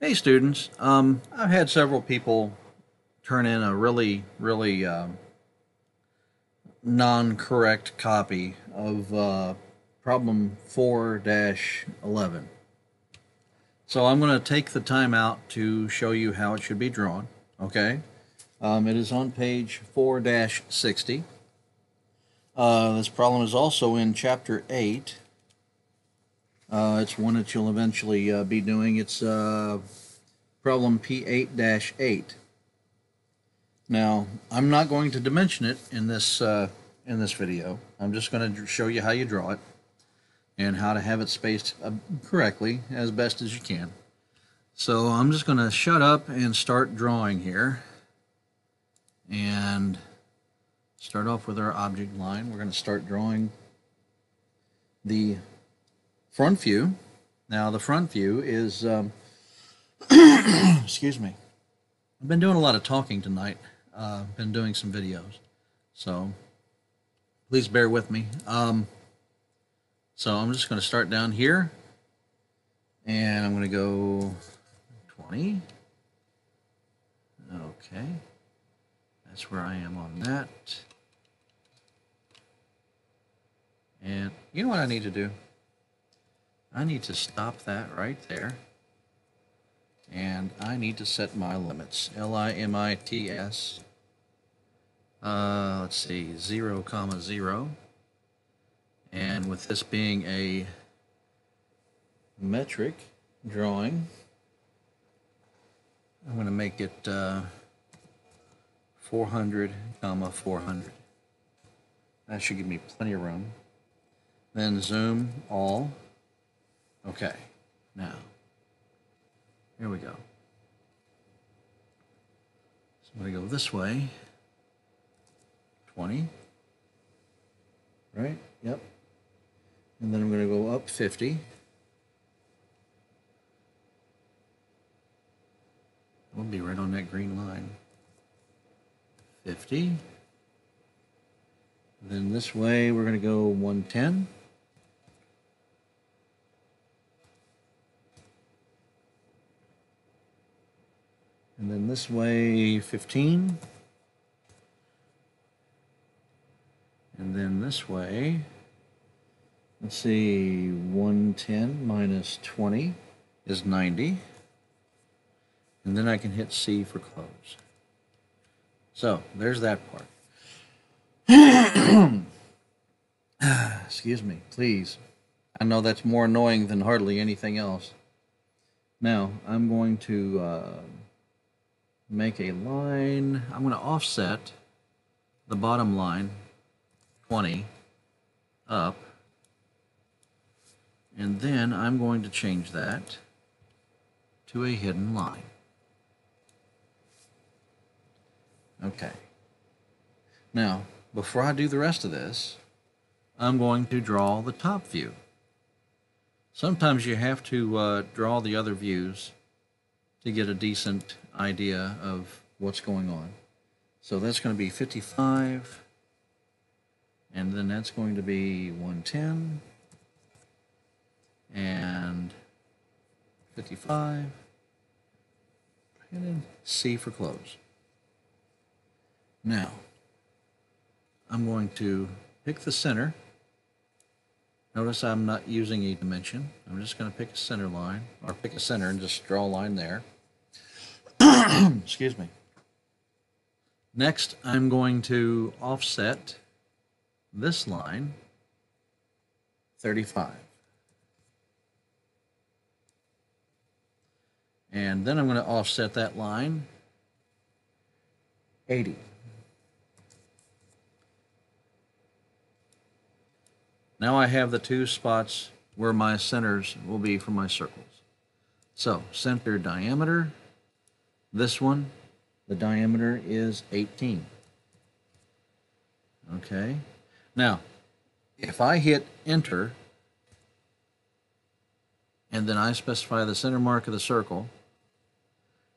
Hey students, um, I've had several people turn in a really, really um, non-correct copy of uh, problem 4-11. So I'm going to take the time out to show you how it should be drawn, okay? Um, it is on page 4-60. Uh, this problem is also in chapter 8, uh, it's one that you'll eventually uh, be doing. It's uh, problem P8-8. Now, I'm not going to dimension it in this uh, in this video. I'm just going to show you how you draw it and how to have it spaced uh, correctly as best as you can. So I'm just going to shut up and start drawing here. And start off with our object line. We're going to start drawing the front view. Now the front view is, um, excuse me, I've been doing a lot of talking tonight. Uh, been doing some videos, so please bear with me. Um, so I'm just going to start down here, and I'm going to go 20. Okay, that's where I am on that. And you know what I need to do? I need to stop that right there. And I need to set my limits. L-I-M-I-T-S. Uh, let's see, 0, comma 0. And with this being a metric drawing, I'm going to make it uh, 400, comma 400. That should give me plenty of room. Then zoom all. Okay, now, here we go. So I'm going to go this way. 20. Right? Yep. And then I'm going to go up 50. We'll be right on that green line. 50. Then this way we're going to go 110. And then this way, 15. And then this way, let's see, 110 minus 20 is 90. And then I can hit C for close. So there's that part. Excuse me, please. I know that's more annoying than hardly anything else. Now, I'm going to uh, make a line. I'm going to offset the bottom line 20 up. And then I'm going to change that to a hidden line. Okay. Now, before I do the rest of this, I'm going to draw the top view. Sometimes you have to uh, draw the other views to get a decent idea of what's going on. So that's going to be 55, and then that's going to be 110, and 55, and then C for close. Now, I'm going to pick the center. Notice I'm not using a dimension. I'm just going to pick a center line, or pick a center and just draw a line there. Excuse me. Next, I'm going to offset this line 35. And then I'm going to offset that line 80. Now I have the two spots where my centers will be for my circles. So center diameter, this one, the diameter is 18. Okay. Now, if I hit enter, and then I specify the center mark of the circle,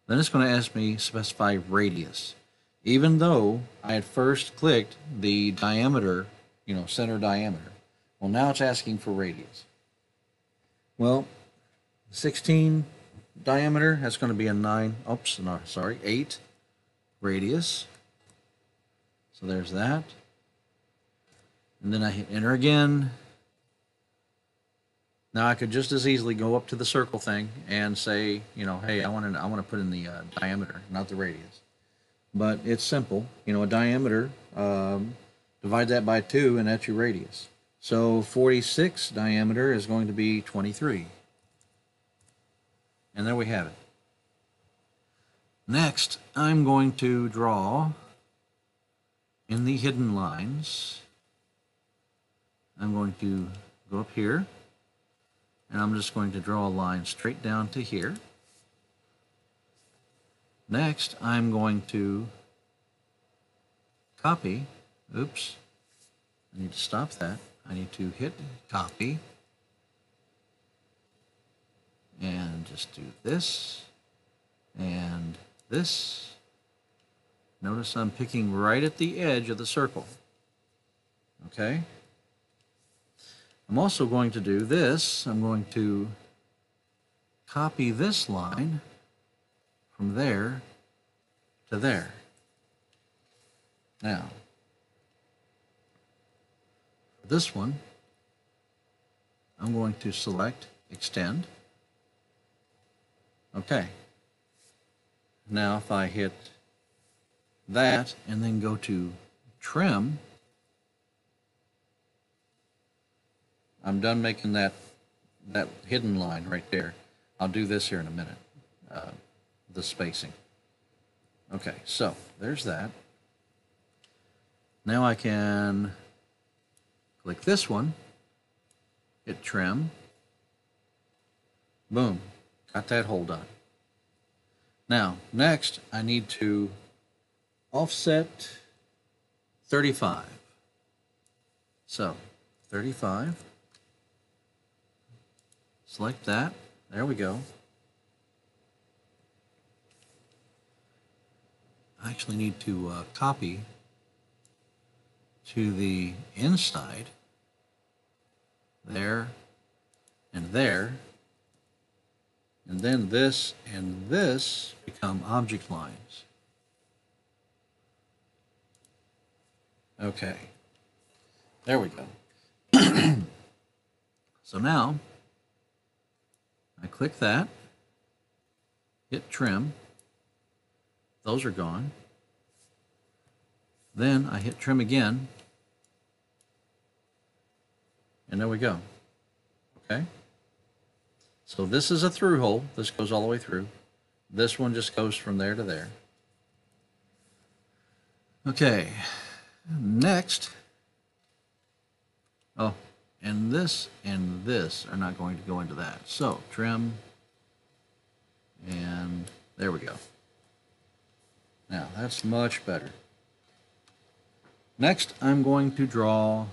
then it's going to ask me specify radius. Even though I had first clicked the diameter, you know, center diameter. Well, now it's asking for radius. Well, 16 diameter, that's going to be a 9, oops, no, sorry, 8 radius. So there's that. And then I hit enter again. Now I could just as easily go up to the circle thing and say, you know, hey, I want to I want to put in the uh, diameter, not the radius. But it's simple. You know, a diameter, um, divide that by 2 and that's your radius. So 46 diameter is going to be 23. And there we have it. Next, I'm going to draw in the hidden lines. I'm going to go up here and I'm just going to draw a line straight down to here. Next, I'm going to copy, oops, I need to stop that. I need to hit copy and just do this and this. Notice I'm picking right at the edge of the circle. Okay? I'm also going to do this. I'm going to copy this line from there to there. Now, this one, I'm going to select Extend. Okay. Now if I hit that and then go to Trim, I'm done making that that hidden line right there. I'll do this here in a minute, uh, the spacing. Okay, so there's that. Now I can click this one, hit trim, boom, got that hole done. Now, next I need to offset 35. So, 35. Select that. There we go. I actually need to uh, copy to the inside there and there and then this and this become object lines. Okay, there we go. so now I click that, hit trim, those are gone. Then I hit trim again, and there we go. Okay? So this is a through hole. This goes all the way through. This one just goes from there to there. Okay, next. Oh, and this and this are not going to go into that. So trim, and there we go. Now that's much better. Next, I'm going to draw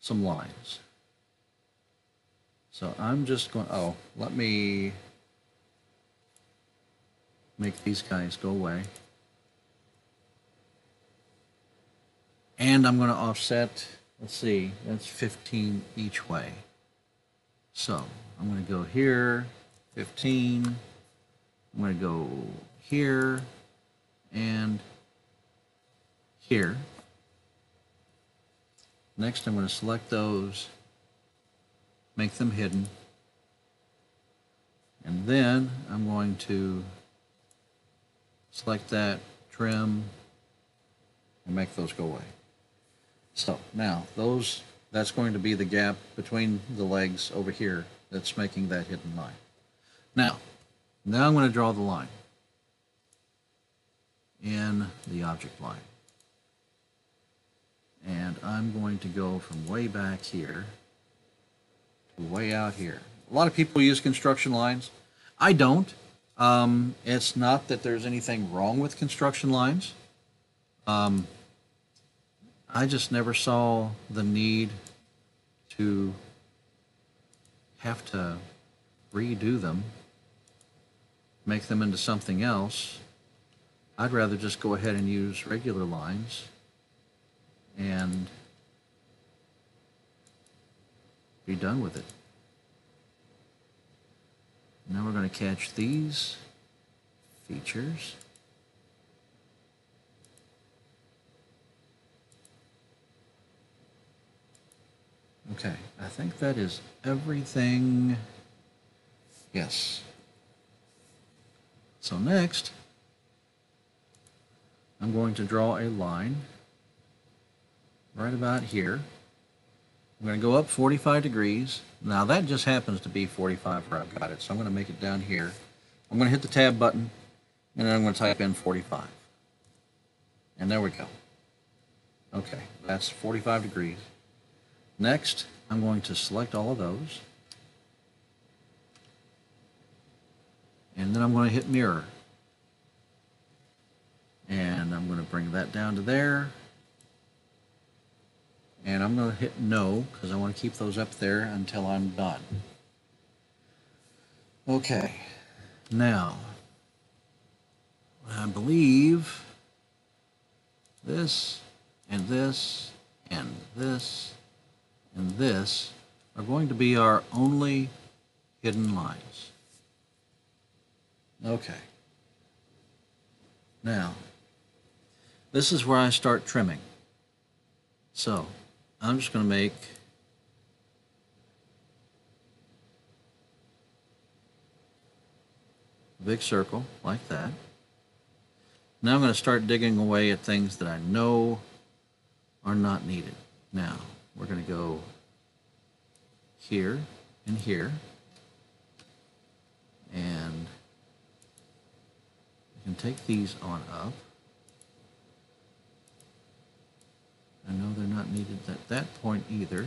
some lines. So I'm just going, oh, let me make these guys go away. And I'm going to offset let's see, that's 15 each way. So I'm going to go here, 15. I'm going to go here and here. Next, I'm going to select those, make them hidden. And then I'm going to select that, trim, and make those go away. So now those, that's going to be the gap between the legs over here that's making that hidden line. Now, now I'm going to draw the line in the object line. And I'm going to go from way back here way out here. A lot of people use construction lines. I don't. Um, it's not that there's anything wrong with construction lines. Um, I just never saw the need to have to redo them, make them into something else. I'd rather just go ahead and use regular lines and be done with it. Now we're going to catch these features. Okay, I think that is everything. Yes. So next, I'm going to draw a line right about here. I'm going to go up 45 degrees. Now that just happens to be 45 where I've got it, so I'm going to make it down here. I'm going to hit the tab button, and then I'm going to type in 45. And there we go. Okay, that's 45 degrees. Next, I'm going to select all of those. And then I'm going to hit mirror. And I'm going to bring that down to there. And I'm going to hit no because I want to keep those up there until I'm done. Okay, now I believe this and this and this and this are going to be our only hidden lines. Okay. Now, this is where I start trimming. So, I'm just going to make a big circle like that. Now I'm going to start digging away at things that I know are not needed. Now, we're going to go here and here. And we can take these on up. I know they're not needed at that point either.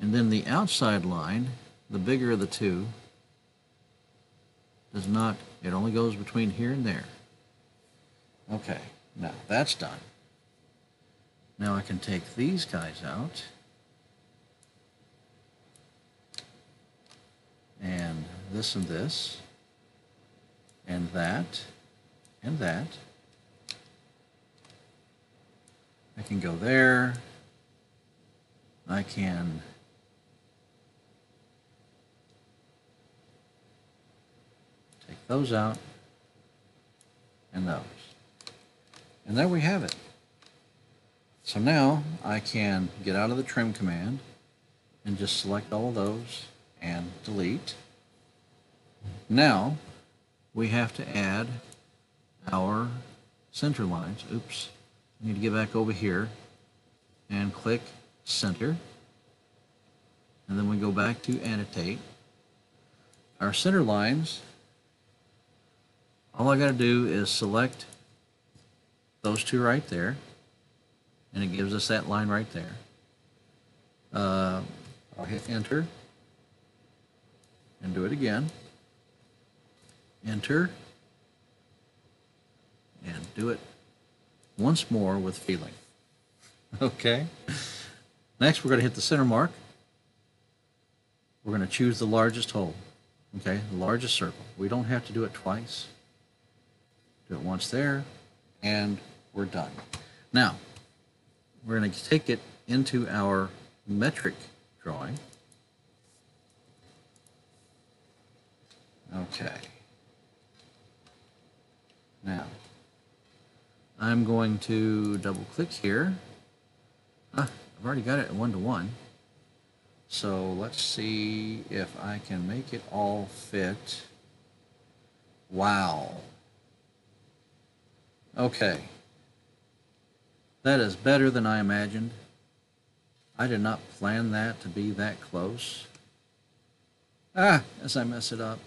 And then the outside line, the bigger of the two, does not, it only goes between here and there. Okay, now that's done. Now I can take these guys out. And this and this. And that. And that. I can go there. I can take those out and those. And there we have it. So now I can get out of the trim command and just select all of those and delete. Now we have to add our center lines. Oops, I need to get back over here and click center. And then we go back to annotate. Our center lines, all I got to do is select those two right there and it gives us that line right there. Uh, I'll hit enter and do it again. Enter and do it once more with feeling. Okay. Next, we're going to hit the center mark. We're going to choose the largest hole. Okay, the largest circle. We don't have to do it twice. Do it once there, and we're done. Now, we're going to take it into our metric drawing. Okay. Now, I'm going to double click here. Ah, I've already got it one to one. So let's see if I can make it all fit. Wow. Okay. That is better than I imagined. I did not plan that to be that close. Ah, as I mess it up.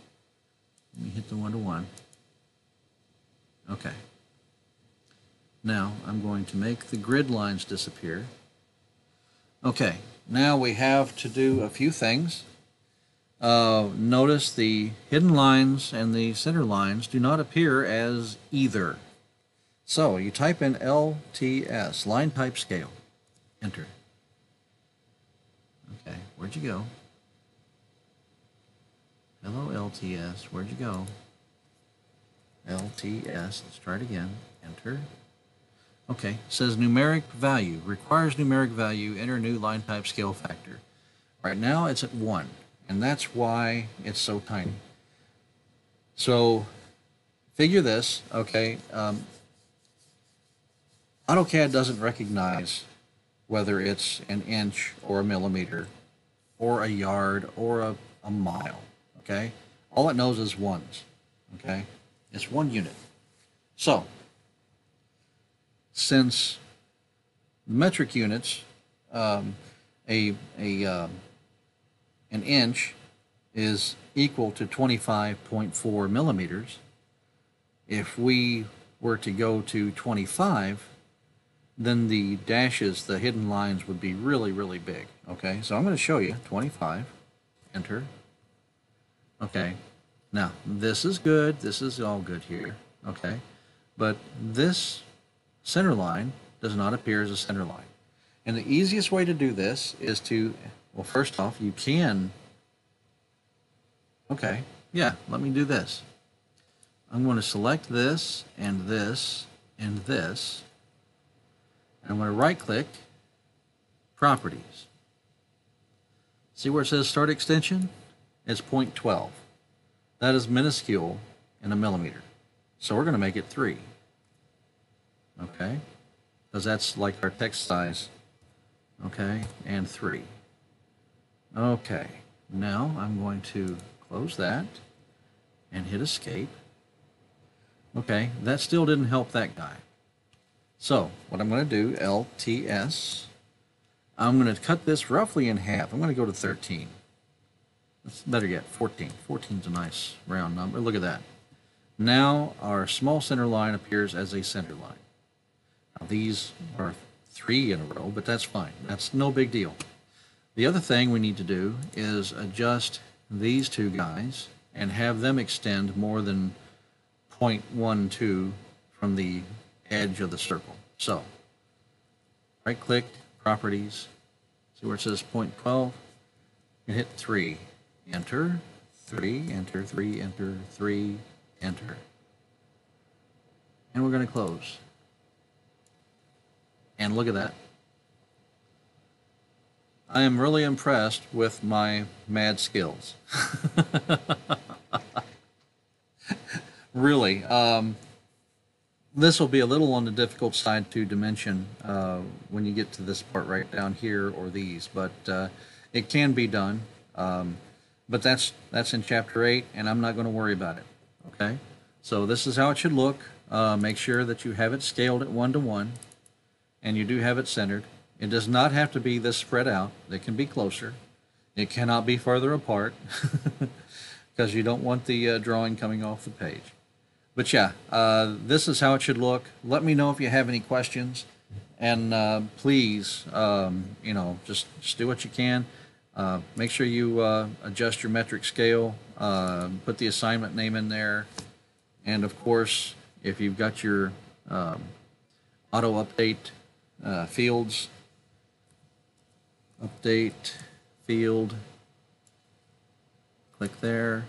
Let me hit the one-to-one. -one. Okay. Now I'm going to make the grid lines disappear. Okay, now we have to do a few things. Uh, notice the hidden lines and the center lines do not appear as either. So you type in LTS, line type scale, enter. Okay, where'd you go? Hello LTS, where'd you go? LTS, let's try it again, enter. Okay, says numeric value, requires numeric value, enter new line type scale factor. Right now it's at one, and that's why it's so tiny. So figure this, okay? Um, AutoCAD doesn't recognize whether it's an inch or a millimeter or a yard or a, a mile, okay? All it knows is ones, okay? It's one unit. So, since metric units, um, a, a, um, an inch is equal to 25.4 millimeters, if we were to go to 25, then the dashes, the hidden lines would be really, really big. Okay, so I'm going to show you 25, enter. Okay, now this is good, this is all good here. Okay, but this center line does not appear as a center line. And the easiest way to do this is to, well, first off, you can, okay, yeah, let me do this. I'm going to select this and this and this. And I'm going to right click, properties. See where it says start extension? It's 0.12. That is minuscule in a millimeter. So we're going to make it 3. Okay? Because that's like our text size. Okay? And 3. Okay. Now I'm going to close that and hit escape. Okay, that still didn't help that guy. So what I'm going to do, LTS, I'm going to cut this roughly in half. I'm going to go to 13. That's better yet, 14. 14 is a nice round number. Look at that. Now our small center line appears as a center line. Now these are three in a row, but that's fine. That's no big deal. The other thing we need to do is adjust these two guys and have them extend more than 0.12 from the edge of the circle. So, right click, properties, see where it says 0.12, and hit 3. Enter, 3, enter, 3, enter, 3, enter. And we're going to close. And look at that. I am really impressed with my mad skills. really. Um, this will be a little on the difficult side to dimension uh, when you get to this part right down here or these, but uh, it can be done. Um, but that's that's in chapter 8, and I'm not going to worry about it. Okay? So this is how it should look. Uh, make sure that you have it scaled at 1 to 1, and you do have it centered. It does not have to be this spread out. It can be closer. It cannot be farther apart because you don't want the uh, drawing coming off the page. But yeah, uh, this is how it should look. Let me know if you have any questions. And uh, please, um, you know, just, just do what you can. Uh, make sure you uh, adjust your metric scale, uh, put the assignment name in there. And of course, if you've got your um, auto update uh, fields, update field, click there.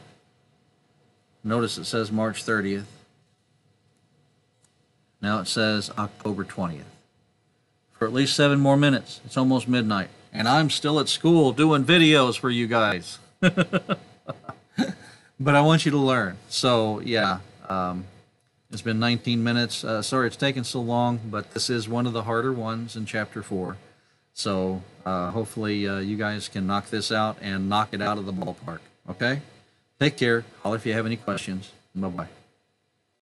Notice it says March 30th. Now it says October 20th. For at least seven more minutes. It's almost midnight. And I'm still at school doing videos for you guys. but I want you to learn. So, yeah, um, it's been 19 minutes. Uh, sorry it's taken so long, but this is one of the harder ones in Chapter 4. So, uh, hopefully, uh, you guys can knock this out and knock it out of the ballpark. Okay? Take care. Call if you have any questions. Bye bye.